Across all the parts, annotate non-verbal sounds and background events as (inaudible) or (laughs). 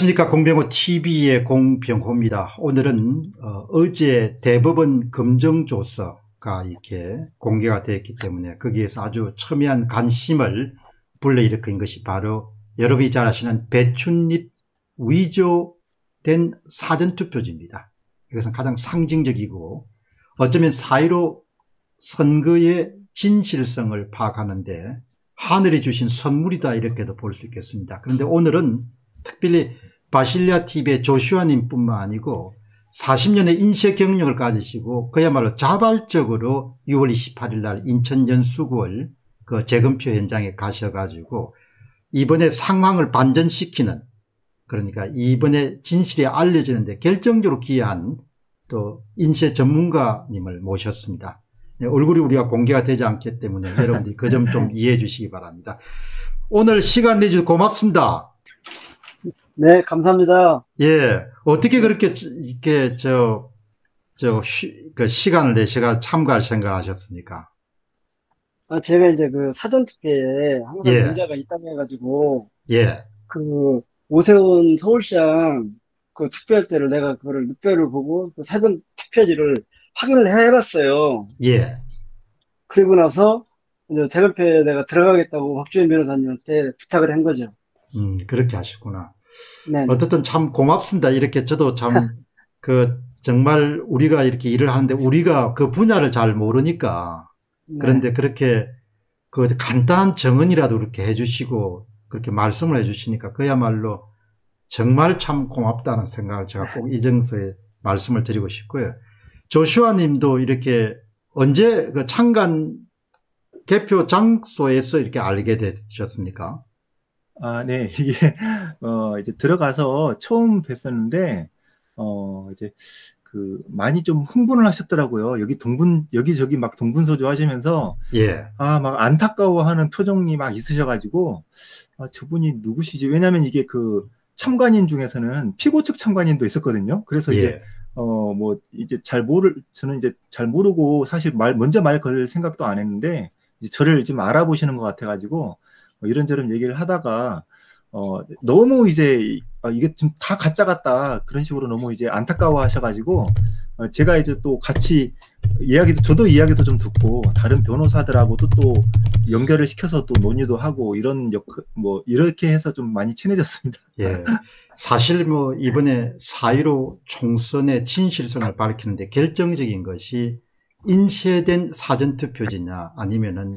안녕하십니까 공병호 TV의 공병호입니다. 오늘은 어, 제 대법원 검정조서가 이렇게 공개가 되었기 때문에 거기에서 아주 첨예한 관심을 불러일으킨 것이 바로 여러분이 잘 아시는 배춧잎 위조된 사전투표지입니다. 이것은 가장 상징적이고 어쩌면 사이로 선거의 진실성을 파악하는데 하늘이 주신 선물이다 이렇게도 볼 수 있겠습니다. 그런데 오늘은 특별히 바실리아 TV의 조슈아님 뿐만 아니고 40년의 인쇄 경력을 가지시고 그야말로 자발적으로 6월 28일 날 인천 연수구을 그 재검표 현장에 가셔가지고 이번에 상황을 반전시키는 그러니까 이번에 진실이 알려지는데 결정적으로 기여한 또 인쇄 전문가님을 모셨습니다. 네, 얼굴이 우리가 공개가 되지 않기 때문에 여러분들이 그 점 좀 (laughs) 이해해 주시기 바랍니다. 오늘 시간 내주셔서 고맙습니다. 네, 감사합니다. 예. 어떻게 그렇게, 이렇게, 저, 저, 그 시간을 내시가 참가할 생각을 하셨습니까? 아, 제가 이제 그 사전 투표에 항상 예. 문제가 있다고 해가지고, 예. 그, 오세훈 서울시장 그 투표할 때를 내가 그거를 늑대를 보고 그 사전 투표지를 확인을 해봤어요. 예. 그리고 나서 이제 재검표에 내가 들어가겠다고 박주현 변호사님한테 부탁을 한 거죠. 음, 그렇게 하셨구나. 네. 어쨌든 참 고맙습니다. 이렇게 저도 참 (laughs) 그 정말 우리가 이렇게 일을 하는데 우리가 그 분야를 잘 모르니까 네. 그런데 그렇게 그 간단한 정언이라도 그렇게 해주시고 그렇게 말씀을 해주시니까 그야말로 정말 참 고맙다는 생각을 제가 꼭 이 정서에 말씀을 드리고 싶고요. 조슈아 님도 이렇게 언제 그 창간 개표 장소에서 이렇게 알게 되셨습니까? 아, 네. (laughs) 이게, 어, 이제 들어가서 처음 뵀었는데, 어, 이제, 그, 많이 좀 흥분을 하셨더라고요. 여기 동분, 여기저기 막 동분서주 하시면서, 예. 아, 막 안타까워하는 표정이 막 있으셔가지고, 아, 저분이 누구시지? 왜냐면 이게 그, 참관인 중에서는 피고 측 참관인도 있었거든요. 그래서 이제, 예. 어, 뭐, 이제 잘 모를, 저는 이제 잘 모르고 사실 말, 먼저 말 걸 생각도 안 했는데, 이제 저를 좀 알아보시는 것 같아가지고, 뭐 이런저런 얘기를 하다가 어 너무 이제 아, 이게 좀 다 가짜 같다 그런 식으로 너무 이제 안타까워 하셔가지고 어, 제가 이제 또 같이 이야기도 저도 이야기도 좀 듣고 다른 변호사들하고도 또 연결을 시켜서 또 논의도 하고 이런 역 뭐 이렇게 해서 좀 많이 친해졌습니다. 예. 사실 뭐 이번에 4.15 총선의 진실성을 밝히는데 결정적인 것이 인쇄된 사전투표지냐 아니면은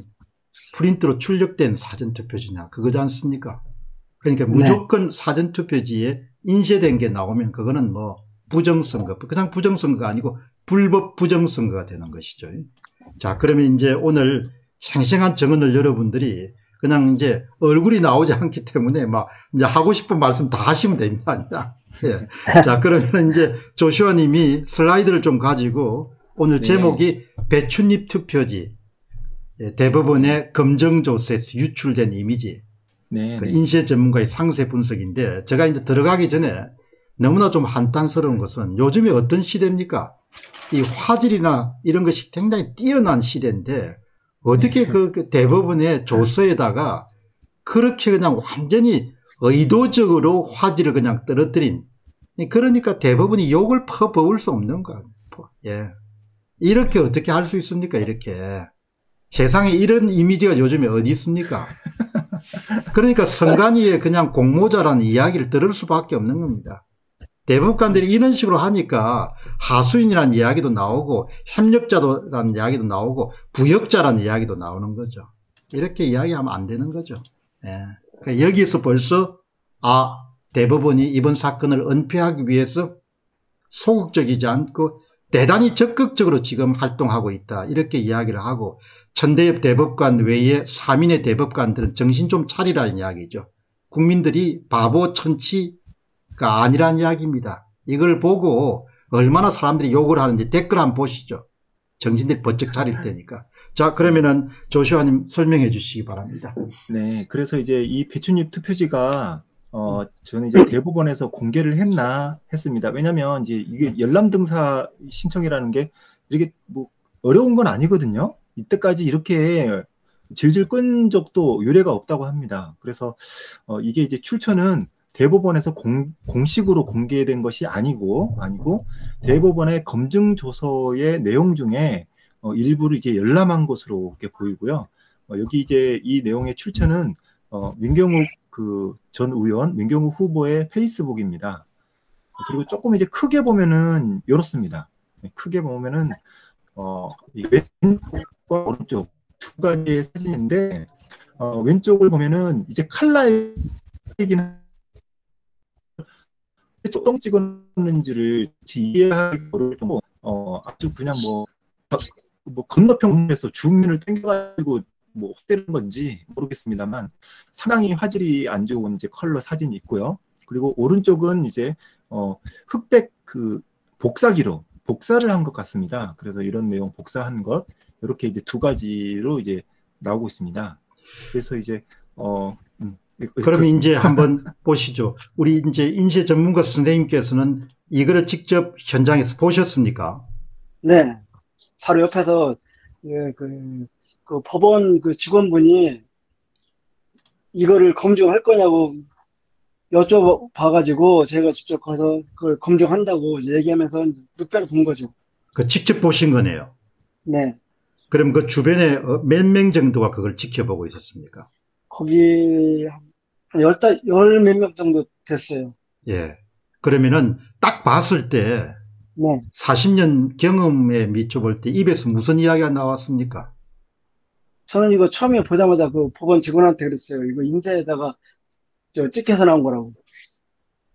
프린트로 출력된 사전투표지냐 그거지 않습니까? 그러니까 네. 무조건 네. 사전투표지에 인쇄된 게 나오면 그거는 뭐 부정선거 그냥 부정선거가 아니고 불법 부정선거가 되는 것이죠. 자 그러면 이제 오늘 생생한 정언을 여러분들이 그냥 이제 얼굴이 나오지 않기 때문에 막 이제 하고 싶은 말씀 다 하시면 됩니다. 예. 자 그러면 이제 조슈아 님이 슬라이드를 좀 가지고 오늘 네. 제목이 배춧잎 투표지 예, 대법원의 검정조사에서 유출된 이미지 네, 그 네. 인쇄 전문가의 상세 분석인데 제가 이제 들어가기 전에 너무나 좀 한탄스러운 것은 요즘에 어떤 시대입니까? 이 화질이나 이런 것이 굉장히 뛰어난 시대인데 어떻게 네. 그, 그 대법원의 조서에다가 그렇게 그냥 완전히 의도적으로 화질을 그냥 떨어뜨린 그러니까 대법원이 욕을 퍼부을 수 없는 거야. 예. 이렇게 어떻게 할 수 있습니까? 이렇게. 세상에 이런 이미지가 요즘에 어디 있습니까? 그러니까 선관위에 그냥 공모자라는 이야기를 들을 수밖에 없는 겁니다. 대법관들이 이런 식으로 하니까 하수인이라는 이야기도 나오고 협력자라는 이야기도 나오고 부역자라는 이야기도 나오는 거죠. 이렇게 이야기하면 안 되는 거죠. 예. 그러니까 여기에서 벌써 아 대법원이 이번 사건을 은폐하기 위해서 소극적이지 않고 대단히 적극적으로 지금 활동하고 있다 이렇게 이야기를 하고 천대엽 대법관 외에 3인의 대법관들은 정신 좀 차리라는 이야기죠. 국민들이 바보 천치가 아니란 이야기입니다. 이걸 보고 얼마나 사람들이 욕을 하는지 댓글 한번 보시죠. 정신들이 번쩍 차릴 테니까. 자 그러면은 조슈아님 설명해 주시기 바랍니다. 네. 그래서 이제 이 배춧잎 투표지가 어 저는 이제 대법원에서 공개를 했나 했습니다. 왜냐하면 이제 이게 열람 등사 신청이라는 게 이렇게 뭐 어려운 건 아니거든요. 이때까지 이렇게 질질 끈 적도 유례가 없다고 합니다. 그래서 어, 이게 이제 출처는 대법원에서 공, 공식으로 공개된 것이 아니고 아니고 대법원의 검증 조서의 내용 중에 어, 일부를 이게 열람한 것으로 이렇게 보이고요. 어, 여기 이제 이 내용의 출처는 어, 민경욱 그 전 의원, 민경욱 후보의 페이스북입니다. 그리고 조금 이제 크게 보면은 이렇습니다. 네, 크게 보면은 어, 왼쪽과 오른쪽 두 가지의 사진인데 어, 왼쪽을 보면은 이제 칼라이긴 어떤 찍었는지를 이해하기 어려울 정도 어, 아주 그냥 뭐, 뭐 건너편 에서 주민을 땡겨가지고 뭐 때는 건지 모르겠습니다만 상당히 화질이 안 좋은 이제 컬러 사진이 있고요. 그리고 오른쪽은 이제 어, 흑백 그 복사기로 복사를 한 것 같습니다. 그래서 이런 내용 복사한 것 이렇게 이제 두 가지로 이제 나오고 있습니다. 그래서 이제 어 음, 그럼 이제 한번 (laughs) 보시죠. 우리 이제 인쇄 전문가 선생님께서는 이거를 직접 현장에서 보셨습니까? 네, 바로 옆에서 예, 그, 그 법원 그 직원분이 이거를 검증할 거냐고 여쭤봐가지고 제가 직접 가서 그 검증한다고 얘기하면서 늑대를 본 거죠. 그 직접 보신 거네요. 네. 그럼 그 주변에 어, 몇명 정도가 그걸 지켜보고 있었습니까? 거기 열몇 명 정도 됐어요. 예. 그러면은 딱 봤을 때 네. 40년 경험에 미쳐볼 때 입에서 무슨 이야기가 나왔습니까? 저는 이거 처음에 보자마자 그 법원 직원한테 그랬어요. 이거 인쇄에다가 저 찍혀서 나온 거라고.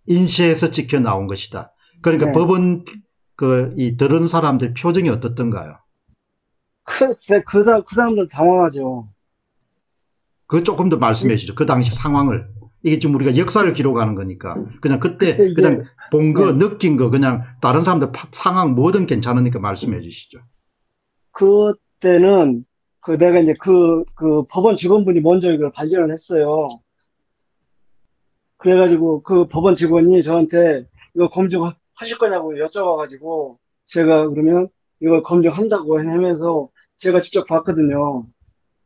인쇄에서 찍혀 나온 것이다. 그러니까 네. 법원 그 이 들은 사람들 표정이 어떻던가요? 그, 그, 사, 그 사람들 당황하죠. 그 조금 더 말씀해 주시죠. 그 당시 상황을. 이게 좀 우리가 역사를 기록하는 거니까. 그냥 그때, 그때 그냥 본 거, 네. 느낀 거, 그냥 다른 사람들 상황 뭐든 괜찮으니까 말씀해 주시죠. 그때는 그 내가 이제 그, 그 법원 직원분이 먼저 이걸 발견을 했어요. 그래가지고 그 법원 직원이 저한테 이거 검증하실 거냐고 여쭤봐가지고 제가 그러면 이걸 검증한다고 하면서 제가 직접 봤거든요.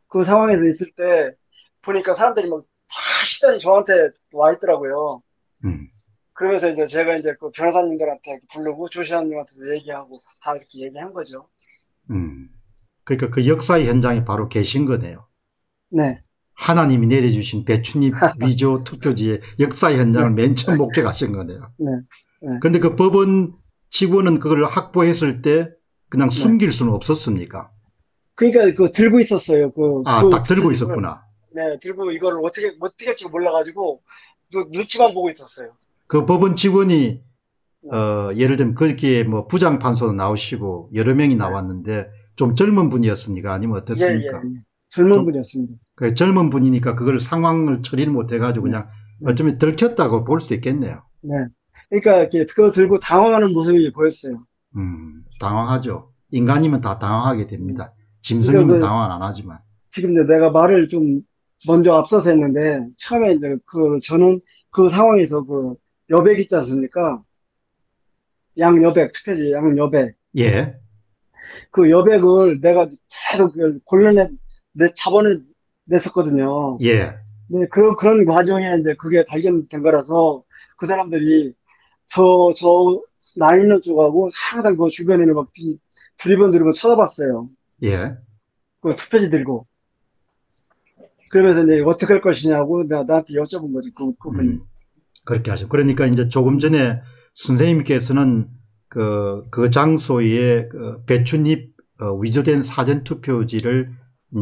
그 상황에서 있을 때 보니까 사람들이 막 다 시선이 저한테 와 있더라고요. 음. 그러면서 이제 제가 이제 그 변호사님들한테 부르고 조시아님한테도 얘기하고 다 이렇게 얘기한 거죠. 음. 그러니까 그 역사의 현장에 바로 계신 거네요. 네. 하나님이 내려주신 배추잎 (laughs) 위조 투표지의 역사 현장을 네. 맨 처음 목격하신 거네요. 네. 네. 근데 그 법원 직원은 그걸 확보했을 때 그냥 네. 숨길 수는 없었습니까? 그러니까 그 들고 있었어요. 그, 아, 그, 딱 들고 있었구나. 네, 들고 이거를 어떻게, 어떻게 할지 몰라가지고 눈, 눈치만 보고 있었어요. 그 법원 직원이 네. 어, 예를 들면 거기에 뭐 부장 판사도 나오시고 여러 명이 네. 나왔는데 좀 젊은 분이었습니까? 아니면 어땠습니까? 예, 예, 예. 젊은 분이었습니다. 그 젊은 분이니까 그걸 상황을 처리를 못 해가지고 그냥 네. 어쩌면 들켰다고 볼 수도 있겠네요. 네. 그러니까 그거 들고 당황하는 모습이 보였어요. 음, 당황하죠. 인간이면 다 당황하게 됩니다. 짐승이면 그러니까 그, 당황 안 하지만. 지금 내가 말을 좀 먼저 앞서서 했는데 처음에 이제 그 저는 그 상황에서 그 여백 있지 않습니까? 양 여백 특별히 양 여백. 예. 그 여백을 내가 계속 골라내 내 자본을 냈었거든요. 예. 네, 그런, 그런 과정에 이제 그게 발견된 거라서 그 사람들이 저, 저, 나 있는 쪽하고 항상 그 주변에는 막 두리번 두리번 쳐다봤어요. 예. 그 투표지 들고. 그러면서 이제 어떻게 할 것이냐고 나, 나한테 여쭤본 거지, 그, 그분이. 음, 그렇게 하죠. 그러니까 이제 조금 전에 선생님께서는 그, 그 장소에 그 배춧잎 어, 위조된 사전투표지를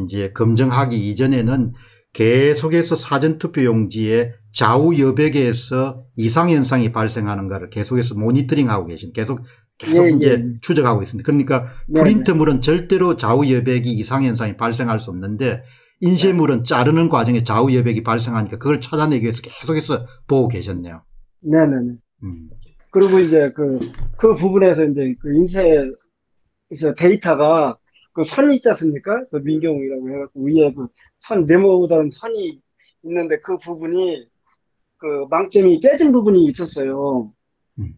이제 검증하기 이전에는 계속해서 사전투표 용지에 좌우 여백에서 이상현상이 발생하는가를 계속해서 모니터링하고 계신 계속 계속 예, 이제 예. 추적하고 있습니다. 그러니까 네, 프린트물은 네. 절대로 좌우 여백이 이상현상이 발생할 수 없는데 인쇄물은 네. 자르는 과정에 좌우 여백이 발생하니까 그걸 찾아내기 위해서 계속해서 보고 계셨네요. 네네네. 네, 네. 음. 그리고 이제 그, 그 부분에서 이제 그 인쇄 데이터가 그 선이 있지 않습니까? 그 민경이라고 해갖고 위에 그 선, 네모보다는 선이 있는데 그 부분이 그 망점이 깨진 부분이 있었어요. 음.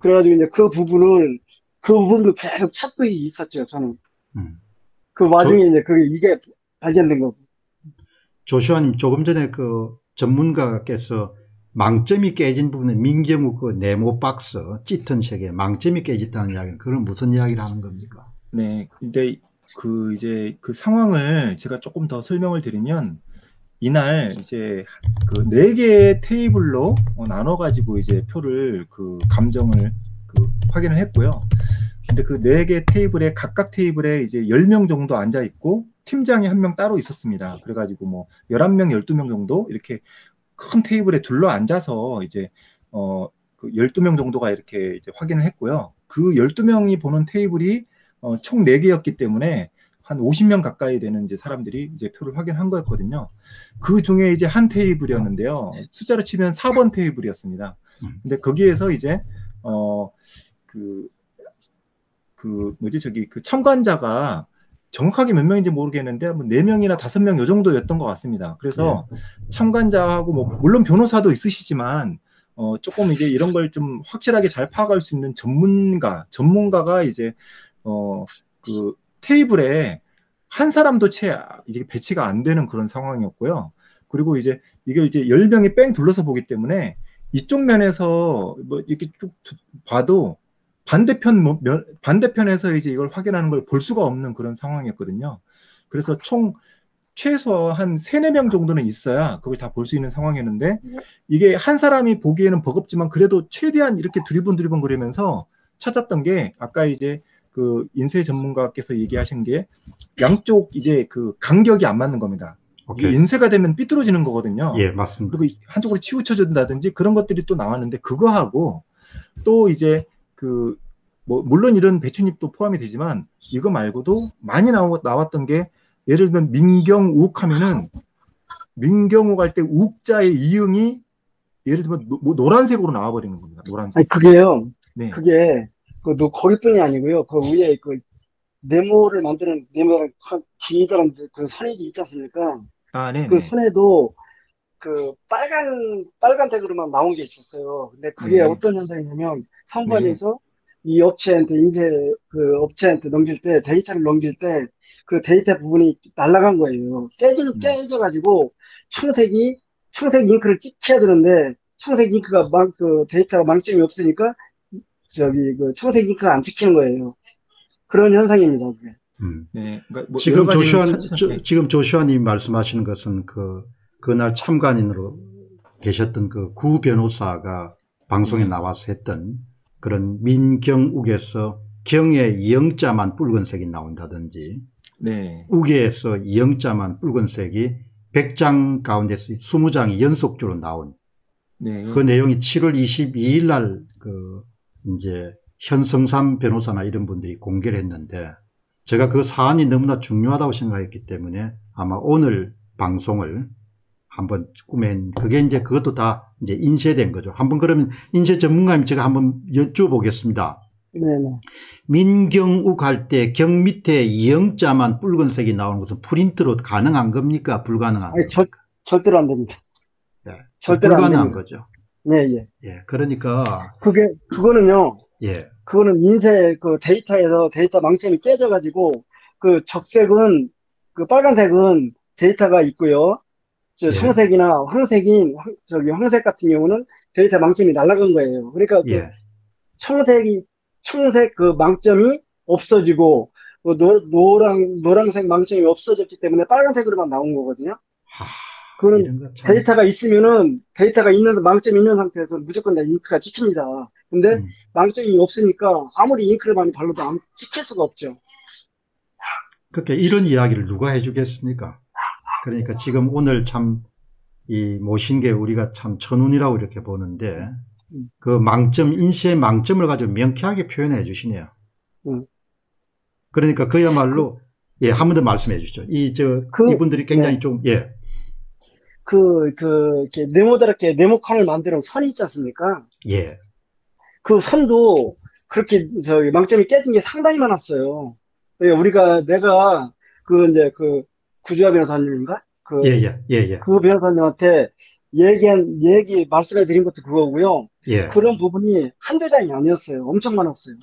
그래가지고 이제 그 부분을 그 부분도 계속 찾고 있었죠, 저는. 음. 그 와중에 저, 이제 그게 이게 발견된 거고. 조슈아님 조금 전에 그 전문가께서 망점이 깨진 부분은 민경우 그 네모 박스 짙은 색에 망점이 깨졌다는 이야기는 그건 무슨 이야기를 하는 겁니까? 네, 근데 그 이제 그 상황을 제가 조금 더 설명을 드리면 이날 이제 그 네 개의 테이블로 어, 나눠 가지고 이제 표를 그 감정을 그 확인을 했고요. 근데 그 네 개 테이블에 각각 테이블에 이제 10명 정도 앉아 있고 팀장이 한 명 따로 있었습니다. 그래 가지고 뭐 11명, 12명 정도 이렇게 큰 테이블에 둘러 앉아서 이제 어 그 12명 정도가 이렇게 이제 확인을 했고요. 그 12명이 보는 테이블이 어, 총 4개였기 때문에 한 50명 가까이 되는 이제 사람들이 이제 표를 확인한 거였거든요. 그 중에 이제 한 테이블이었는데요. 숫자로 치면 4번 테이블이었습니다. 음. 근데 거기에서 이제 어 그 그 뭐지 저기 그 참관자가 정확하게 몇 명인지 모르겠는데 뭐 4명이나 5명 요 정도였던 것 같습니다. 그래서 예. 참관자하고 뭐 물론 변호사도 있으시지만 어 조금 이제 이런 걸 좀 확실하게 잘 파악할 수 있는 전문가 전문가가 이제 어 그 테이블에 한 사람도 채 이게 배치가 안 되는 그런 상황이었고요. 그리고 이제 이걸 이제 10명이 뺑 둘러서 보기 때문에 이쪽 면에서 뭐 이렇게 쭉 두- 봐도 반대편 뭐 면, 반대편에서 이제 이걸 확인하는 걸 볼 수가 없는 그런 상황이었거든요. 그래서 총 최소 한 세네 명 정도는 있어야 그걸 다 볼 수 있는 상황이었는데 이게 한 사람이 보기에는 버겁지만 그래도 최대한 이렇게 두리번 두리번 그리면서 찾았던 게 아까 이제 그 인쇄 전문가께서 얘기하신 게 양쪽 이제 그 간격이 안 맞는 겁니다. 인쇄가 되면 삐뚤어지는 거거든요. 예, 맞습니다. 그리고 한쪽으로 치우쳐진다든지 그런 것들이 또 나왔는데 그거하고 또 이제 그 뭐 물론 이런 배춧잎도 포함이 되지만 이거 말고도 많이 나오, 나왔던 게 예를 들면 민경욱 하면은 민경욱 할 때 욱자의 이응이 예를 들면 노, 뭐 노란색으로 나와버리는 겁니다. 노란색. 아니, 그게요. 네. 그게, 그, 노, 거기뿐이 아니고요. 그 위에 그, 네모를 만드는, 네모를 길다란 그 선이 있지 않습니까? 아, 네. 그 선에도 그 빨간, 빨간색으로만 나온 게 있었어요. 근데 그게 네. 어떤 현상이냐면, 선관위에서 이 업체한테, 인쇄, 그 업체한테 넘길 때, 데이터를 넘길 때, 그 데이터 부분이 날아간 거예요. 깨져, 음. 깨져가지고, 청색이, 청색 잉크를 찍혀야 되는데, 청색 잉크가 망, 그 데이터가 망점이 없으니까, 저기, 그 청색 잉크가 안 찍히는 거예요. 그런 현상입니다, 그게. 음. 네. 그러니까 뭐 지금 조슈아 네. 지금 조슈아님 말씀하시는 것은 그 그날 참관인으로 계셨던 그 구 변호사가 방송에 네. 나와서 했던 그런 민경욱에서 경에 이영자만 붉은색이 나온다든지 네. 우계에서 이영자만 붉은색이 100장 가운데서 20장이 연속적으로 나온 네. 그 내용이 7월 22일 날 그 이제 현성삼 변호사나 이런 분들이 공개를 했는데 제가 그 사안이 너무나 중요하다고 생각했기 때문에 아마 오늘 방송을 한번 꾸맨 그게 이제 그것도 다 이제 인쇄된 거죠. 한번 그러면 인쇄 전문가님 제가 한번 여쭤보겠습니다. 네네. 민경욱 할 때 경 밑에 이응자만 붉은색이 나오는 것은 프린트로 가능한 겁니까? 불가능한 아니, 절? 절대로 안 됩니다. 예. 절대로 안 불가능한. 거죠. 예, 예. 예. 그러니까 그게, 그거는요, 예. 그거는 인쇄 그 데이터에서 데이터 망점이 깨져 가지고 그 적색은 그 빨간색은 데이터가 있고요. 저 예. 청색이나 황색인 황- 저기 황색 같은 경우는 데이터 망점이 날아간 거예요. 그러니까 그 예. 청색이 청색 그 망점이 없어지고 그 노, 노랑 노란색 망점이 없어졌기 때문에 빨간색으로만 나온 거거든요. 하, 그거는 참. 데이터가 있으면은 데이터가 있는 망점이 있는 상태에서 무조건 다 잉크가 찍힙니다. 근데 음. 망점이 없으니까 아무리 잉크를 많이 발라도 안 찍힐 수가 없죠. 그렇게 이런 이야기를 누가 해주겠습니까? 그러니까 지금 오늘 참 이 모신 게 우리가 참 천운이라고 이렇게 보는데 음. 그 망점 인쇄의 망점을 가지고 명쾌하게 표현해 주시네요. 음. 그러니까 그야말로 예 한 번 더 말씀해 주시죠. 이 저 그- 이분들이 굉장히 네. 좀 예. 그, 그, 이렇게 네모다랗게 네모칸을 만드는 선이 있지 않습니까? 예. 그 선도 그렇게 저기 망점이 깨진 게 상당히 많았어요. 예, 우리가 내가 그 이제 그 구주아 변호사님인가? 그, 예, 예, 예, 예. 그 변호사님한테 얘기한, 얘기, 말씀해 드린 것도 그거고요. 예. 그런 부분이 한두 장이 아니었어요. 엄청 많았어요.